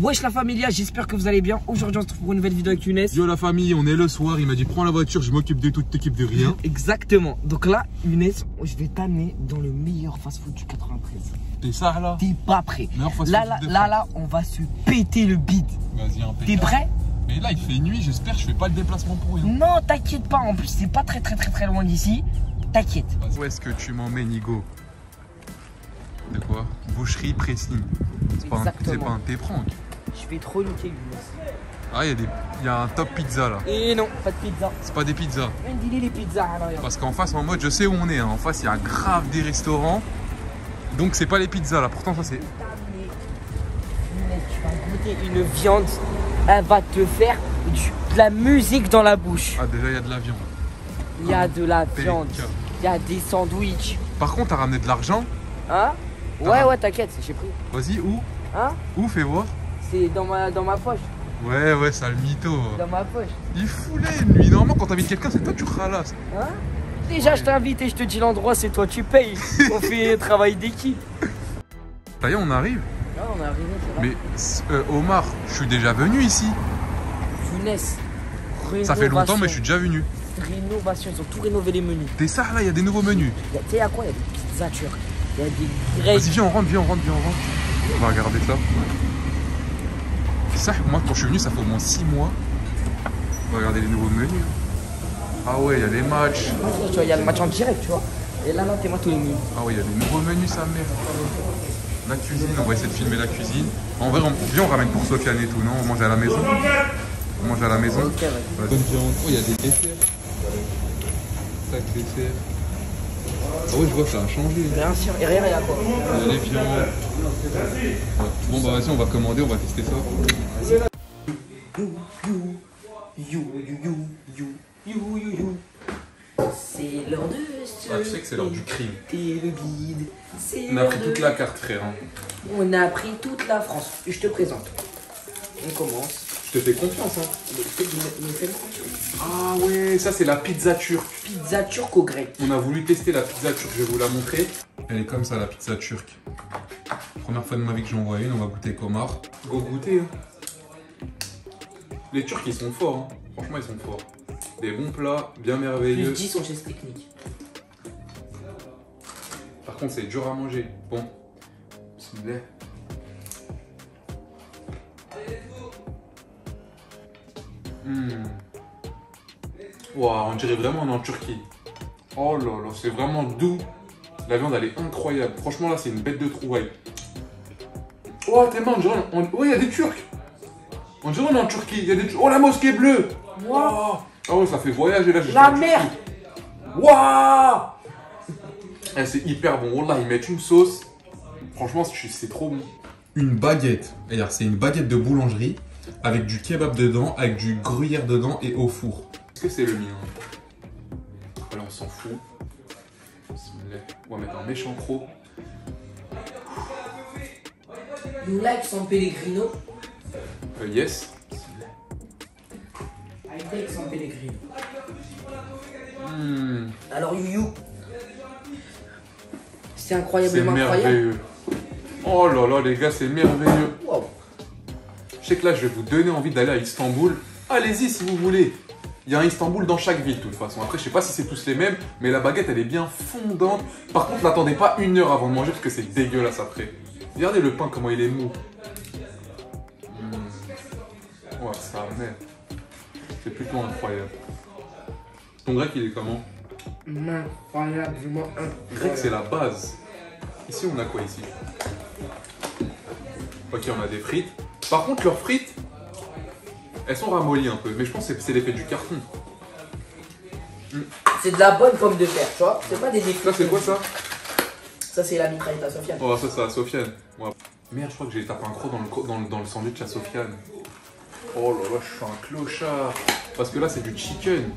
Wesh la familia, j'espère que vous allez bien. Aujourd'hui, on se retrouve pour une nouvelle vidéo avec Younes. Yo la famille, on est le soir, il m'a dit prends la voiture, je m'occupe de tout, tu t'occupes de rien. Exactement. Donc là, Younes, je vais t'amener dans le meilleur fast-food du 93. T'es ça là T'es pas prêt. Meilleur fast-food Là, là, de là, là, on va se péter le bide. Vas-y, un T'es prêt Mais là il fait nuit, j'espère que je fais pas le déplacement pour rien. Non, t'inquiète pas. En plus, c'est pas très, très, très, très loin d'ici. T'inquiète. Où est-ce que tu m'emmènes Igo De quoi Boucherie pressing. C'est pas, un- Exactement. c'est pas un T-prank. Je vais trop niquer Younes. Ah, il y, des- y a un top pizza là. Et non, pas de pizza. C'est pas des pizzas. Les pizzas à. Parce qu'en face, en mode, je sais où on est. hein. En face, il y a grave des restaurants. Donc c'est pas les pizzas là. Pourtant, ça c'est. Tu vas goûter une viande. Elle va te faire du- de la musique dans la bouche. Ah, déjà, il y a de la viande. Il y a de la viande. Il y a des sandwichs. Par contre, t'as ramené de l'argent. Hein Ouais, ouais, t'inquiète, j'ai pris. Vas-y, où Hein Où Fais voir. C'est dans ma, dans ma poche. Ouais, ouais, ça le mytho. Dans ma poche. Il foulait, lui. Normalement, quand t'invites quelqu'un, c'est toi, tu ralasses. Hein Déjà, je t'invite et je te dis l'endroit, c'est toi, tu payes. On fait travail d'équipe. Ça y est, on arrive. Ah, on est arrivé, c'est Mais euh, Omar, je suis déjà venu ici. Younes. Ça fait longtemps, mais je suis déjà venu. Rénovation, ils ont tout rénové les menus. T'es ça là, il y a des nouveaux menus. Il y a- Tu sais à quoi? Il y a des pizzas turques. Il y a des grecs. Vas-y, viens, on rentre, viens, on rentre, viens, on rentre. On va regarder ça. Ça, moi, quand je suis venu, ça fait au moins 6 mois. On va regarder les nouveaux menus. Ah ouais, il y a des matchs. Tu vois, il y a le match en direct, tu vois. Et là, là, t'es moi tous les menus. Ah ouais, il y a des nouveaux menus, sa mère. La cuisine, on va essayer de filmer la cuisine. En vrai, on, viens, on ramène pour Sofiane et tout, non? On mange à la maison. On mange à la maison. Ok, ouais. Bonne viande. Oh, il y a des desserts. Sac dessert. Ah ouais, je vois, ça a changé. Bien sûr. Et rien, il y a quoi a les viandes. Ouais. Bon, bah vas-y, on va commander, on va tester ça. You, you, you, you, you, you, you, you. C'est l'heure de se Ah, tu sais que c'est l'heure du crime. le On a pris de- toute la carte, frère. hein. On a pris toute la France. Je te présente. On commence. Je te fais confiance, hein. Ah ouais, ça c'est la pizza turque. Pizza turco-grecque. On a voulu tester la pizza turque, je vais vous la montrer. Elle est comme ça, la pizza turque. Première fois de ma vie que j'en vois une, on va goûter Comar. Go goûter, hein. Les Turcs, ils sont forts, hein. Franchement, ils sont forts. Des bons plats, bien Plus merveilleux. 10 en geste technique. Par contre, c'est dur à manger. Bon. Bismillah. Hmm. Waouh, on dirait vraiment on est en Turquie. Oh là là, c'est vraiment doux. La viande, elle est incroyable. Franchement, là, c'est une bête de trouvaille. Oh, tellement, on dirait. On... Ouais, il y a des Turcs. On dirait on est en Turquie. Y a des... Oh, la mosquée bleue. Wow. Ah ouais, ça fait voyager là. La. Waouh Eh, C'est hyper bon. Wallah, ils mettent une sauce. Franchement, c'est trop bon. Une baguette. C'est une baguette de boulangerie avec du kebab dedans, avec du gruyère dedans et au four. Est-ce que c'est le mien Voilà, on s'en fout. On va mettre un méchant croc. You like San Pellegrino Euh, yes. I take San Pellegrino. Hmm, Alors, you, you. C'est c'est incroyablement incroyable. merveilleux. Oh là là, les gars, c'est merveilleux. Sais que là, je vais vous donner envie d'aller à Istanbul. Allez-y si vous voulez. Il y a un Istanbul dans chaque ville, de toute façon. Après, je sais pas si c'est tous les mêmes, mais la baguette, elle est bien fondante. Par contre, n'attendez pas une heure avant de manger parce que c'est dégueulasse après. Regardez le pain, comment il est mou. Mmh. Oh, ça merde. C'est plutôt incroyable. Ton grec, il est comment? Incroyablement Grec, c'est la base. Ici, on a quoi ici? Ok, on a des frites. Par contre, leurs frites, elles sont ramollies un peu, mais je pense que c'est- l'effet du carton. C'est de la bonne pomme de terre, tu vois. C'est pas des Ça, défauts. c'est quoi ça Ça, c'est la mitraillette à Sofiane. Oh, ça, c'est à Sofiane. Ouais. Merde, je crois que j'ai tapé un croc dans le, dans, le, dans le sandwich à Sofiane. Oh là là, je suis un clochard. Parce que là, c'est du chicken.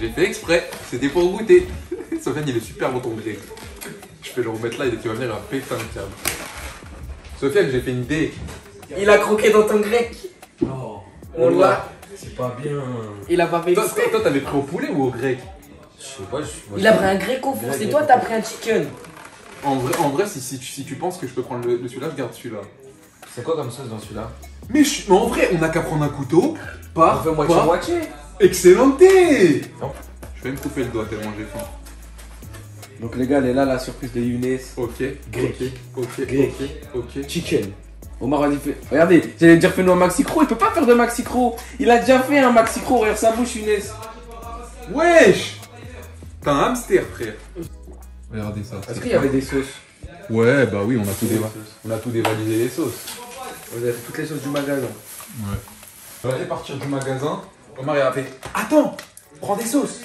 J'ai fait exprès, c'était pour goûter. Sofiane, il est super bon ton. Je vais le remettre là, il va venir, il va péter un câble. Sofiane, j'ai fait une D. Il a croqué dans ton grec. Non, On l'a. c'est pas bien. Il a pas fait Toi, exprès. toi, toi, t'avais pris au poulet ou au grec? Je sais pas, je Il a pris un grec au four. C'est toi, t'as pris un chicken. En vrai, en vrai si, si, tu- si tu penses que je peux prendre le, le celui-là, je garde celui-là. C'est quoi comme sauce dans celui-là? Mais, je- mais en vrai, on n'a qu'à prendre un couteau. On Par, fait par- moitié-moitié. Excellente Non. Je vais me couper le doigt tellement j'ai faim. Donc les gars, elle est là, la surprise de Younes. Ok, Grec. ok, ok, Grec. ok, ok. Chicken. Omar a dit. Regardez, j'allais dire fais-nous un maxi cro. Il peut pas faire de maxi cro. Il a déjà fait un maxi cro. Regarde sa bouche, Younes. Wesh T'as un hamster, frère. Regardez ça. Est-ce qu'il y avait des sauces? Ouais, bah oui, on a tout, Des déva- sauces. on a tout dévalisé les sauces. Vous avez fait toutes les sauces du magasin. Ouais. On allait partir du magasin. Omar il a fait Attends, prends des sauces.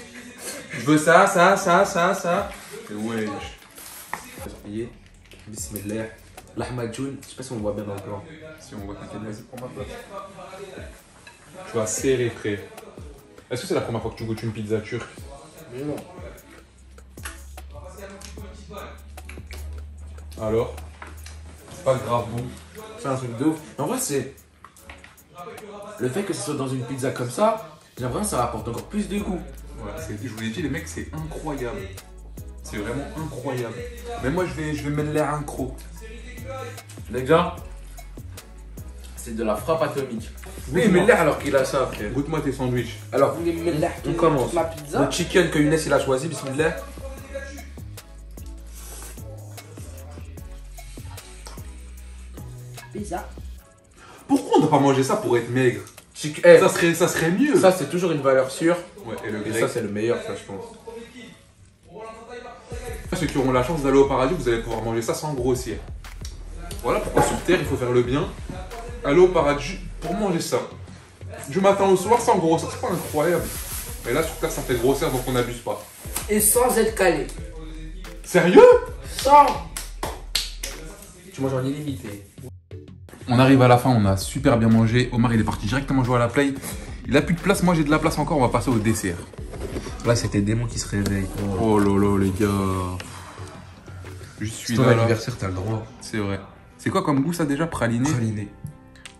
Je veux ça, ça, ça, ça, ça. Et wesh. Sorti. Bismillah. L'ahmadjoun. Je sais pas si on voit bien dans le plan. Si on voit t'inquiète, vas-y, prends ma place. Tu vas serrer, frère. Est-ce que c'est la première fois que tu goûtes une pizza turque? Non. Alors? C'est pas grave, bon. C'est un truc de ouf. En vrai, c'est. Le fait que ce soit dans une pizza comme ça, j'ai l'impression que ça rapporte encore plus de goût. Ouais, je vous l'ai dit, les mecs, c'est incroyable. C'est vraiment incroyable. Mais moi, je vais, je vais mettre l'air incro. Les gars, c'est de la frappe atomique. Oui, mais l'air alors qu'il a ça, frère. Goûte-moi tes sandwichs. Alors, on commence. La pizza Le chicken que Younes il a choisi, bismillah. Pizza. Pourquoi on doit pas manger ça pour être maigre Chick- eh, ça, serait, ça serait mieux. ça, c'est toujours une valeur sûre. Ouais, et le Et grec. ça, c'est le meilleur, ça, je pense. Ceux qui auront la chance d'aller au paradis, vous allez pouvoir manger ça sans grossir. Voilà pourquoi sur Terre, il faut faire le bien. Aller au paradis pour manger ça. Du matin au soir sans grossir, c'est pas incroyable. Mais là, sur Terre, ça fait grossir, donc on n'abuse pas. Et sans être calé. Sérieux? Sans Tu manges en illimité. On arrive à la fin, on a super bien mangé. Omar, il est parti directement jouer à la play. Il a plus de place, moi j'ai de la place encore, on va passer au dessert. Là, c'était démon qui se réveille. Oh là là, les gars. Je suis C'est ton là. anniversaire, t'as le droit. C'est vrai. C'est quoi comme goût ça déjà Praliné Praliné.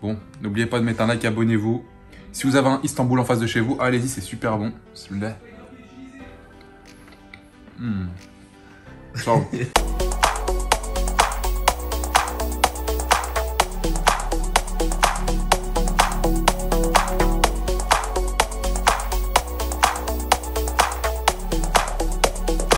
Bon, n'oubliez pas de mettre un like, abonnez-vous. Si vous avez un Istanbul en face de chez vous, allez-y, c'est super bon. Celui-là. Hmm. Ciao.